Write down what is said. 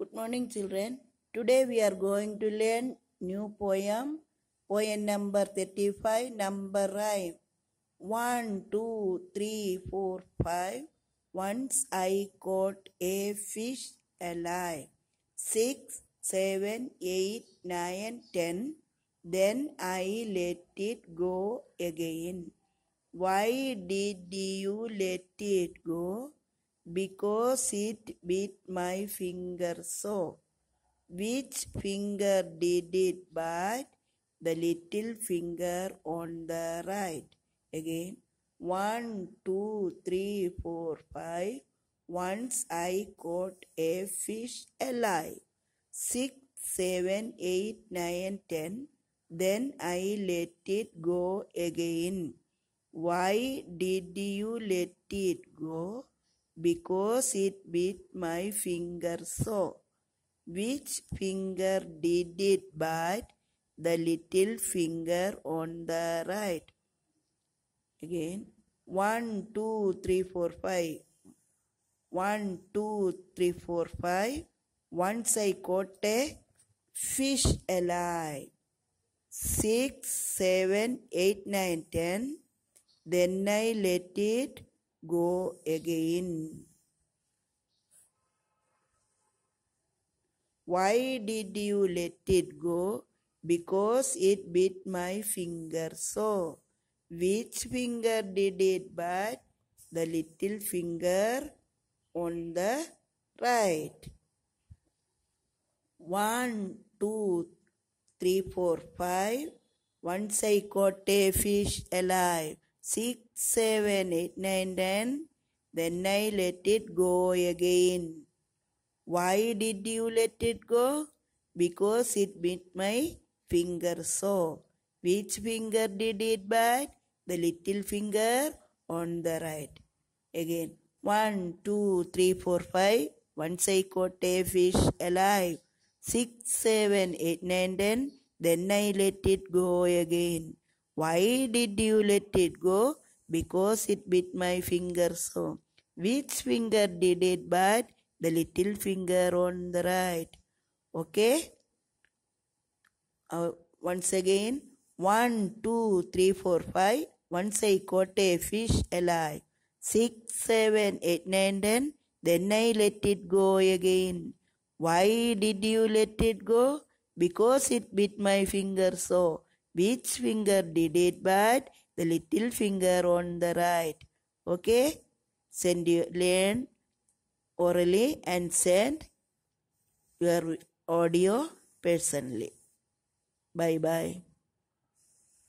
Good morning, children. Today we are going to learn new poem. Poem number 35, number rhyme. 1, 2, 3, 4, 5. Once I caught a fish alive. 6, 7, 8, 9, 10. Then I let it go again. Why did you let it go? Because it bit my finger so. Which finger did it bite? The little finger on the right. Again. One, two, three, four, five. Once I caught a fish alive. Six, seven, eight, nine, ten. Then I let it go again. Why did you let it go? Because it bit my finger so. Which finger did it bite? The little finger on the right. Again. One, two, three, four, five. One, two, three, four, five. Once I caught a fish alive. Six, seven, eight, nine, ten. Then I let it go again. Why did you let it go? Because it bit my finger so. Which finger did it bite? The little finger on the right. One, two, three, four, five. Once I caught a fish alive. Six, seven, eight, nine, ten. Then I let it go again. Why did you let it go? Because it bit my finger so. Which finger did it bite? The little finger on the right. Again. One, two, three, four, five. Once I caught a fish alive. Six, seven, eight, nine, ten. Then I let it go again. Why did you let it go? Because it bit my finger so. Which finger did it bite? The little finger on the right. Okay? Uh, once again. One, two, three, four, five. Once I caught a fish alive. Six, seven, eight, nine, ten. Then I let it go again. Why did you let it go? Because it bit my finger so. Which finger did it but The little finger on the right. Okay? Send you learn orally and send your audio personally. Bye bye.